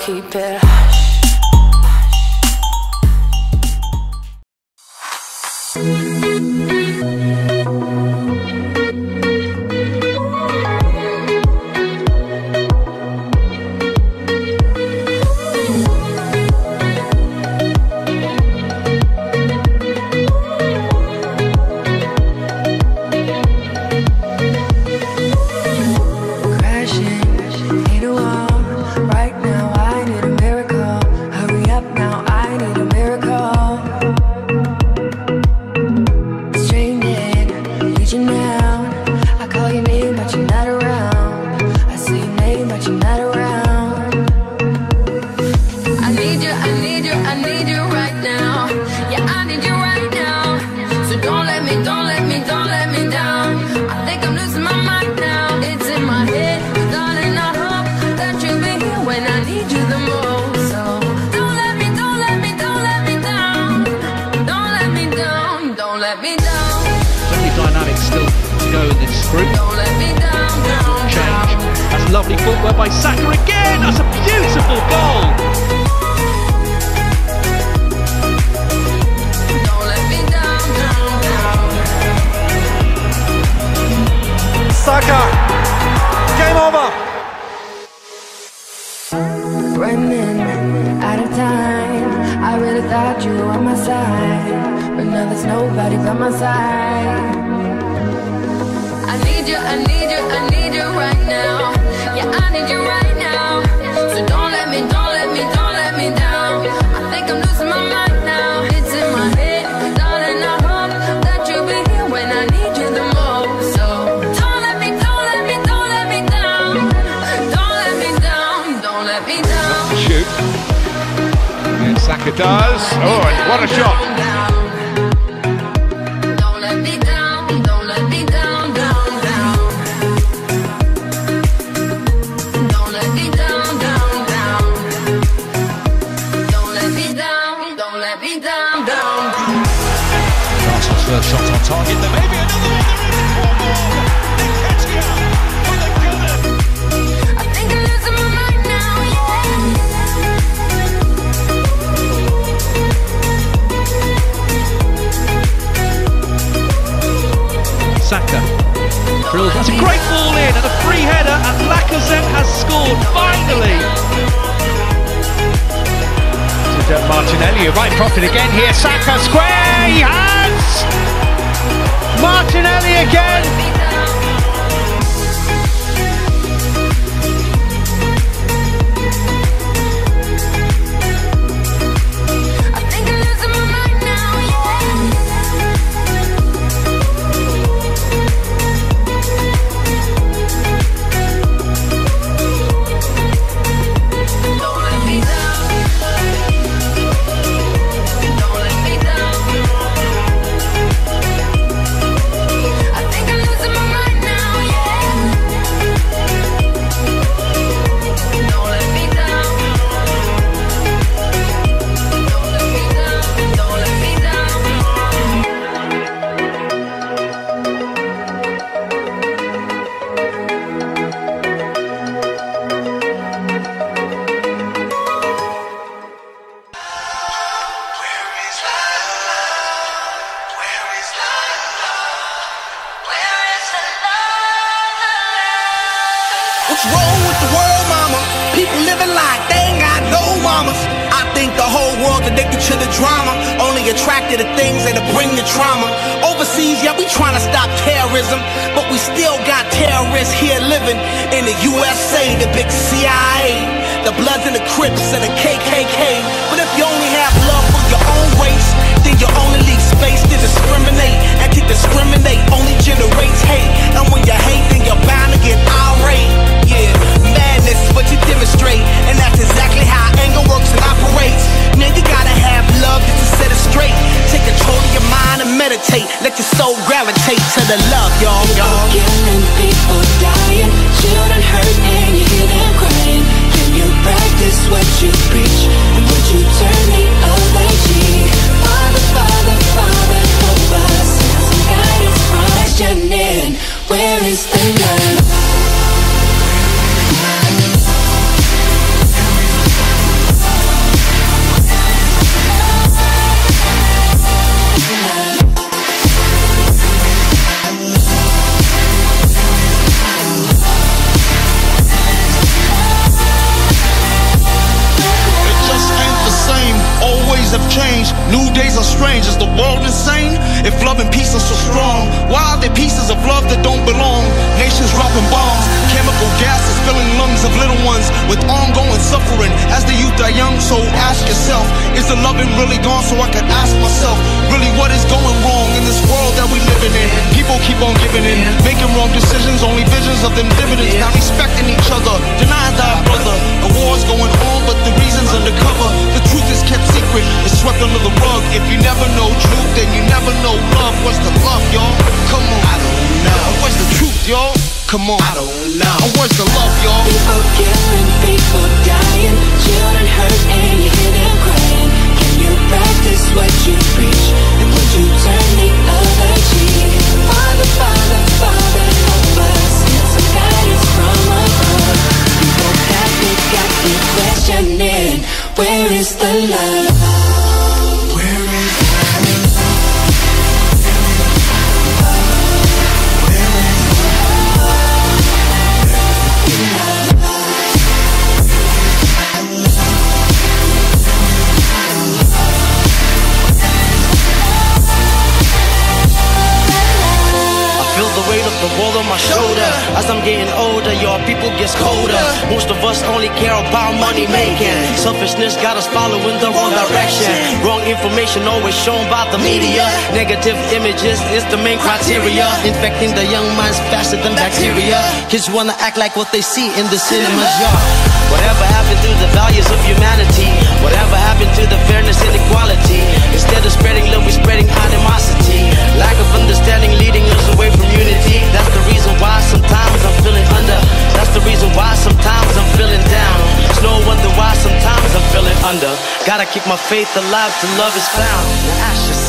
keep it lovely footwork by Saka again. That's a beautiful goal. Don't let me down, down, down. Saka. Game over. running out of time. I really thought you were on my side, but now there's nobody by my side. I need you, I need you, I need does. Oh, and what a shot. Arsenal's first shot on target. There may be another one. There is one more. Saka. That's a great ball in and a free header, and Lacazette has scored finally. Uh, Martinelli, who might profit again here. Saka square. He has. Martinelli again. What's wrong with the world, mama? People living like they ain't got no mamas. I think the whole world's addicted to the drama, only attracted to things that'll bring the trauma. Overseas, yeah, we trying to stop terrorism, but we still got terrorists here living in the USA, the big CIA, the Bloods and the Crips and the KKK. But if you only have love for your own race, then you only leave space to discriminate. And discriminate only generates hate. And when you hate, then you're bound to get irate. Yeah, madness is what you demonstrate. And that's exactly how anger works and operates. Man, you gotta have love just to set it straight. Take control of your mind and meditate. Let your soul gravitate to the love, y'all. y'all. Killing people days have changed, new days are strange. Is the world insane? If love and peace are so strong, why are there pieces of love that don't belong? Nations dropping bombs, chemical gases filling lungs of little ones with ongoing suffering. As the youth are young, so ask yourself, is the loving really gone? So I can ask myself, really what is going wrong in this world that we living in? People keep on giving in, making wrong decisions, only visions of them dividends. Not respecting each other, denying thy brother. A war's going on, but the reason's undercover. The truth is kept secret, it's swept under the rug. If you never know truth, then you never know love. What's the love, y'all? Come on. I don't know. What's the truth, y'all? Come on. I don't know. Where's the love, y'all? People killing, people dying, children hurt, and you hear them crying. The world on my shoulder. As I'm getting older, your people gets colder. Most of us only care about money making. Selfishness got us following the wrong direction. Wrong information always shown by the media. Negative images is the main criteria. Infecting the young minds faster than bacteria. Kids wanna act like what they see in the cinemas, yeah. Whatever happened to the values of humanity? Whatever happened to the fairness and equality? Instead of spreading love, we're spreading animosity. Gotta keep my faith alive till love is found.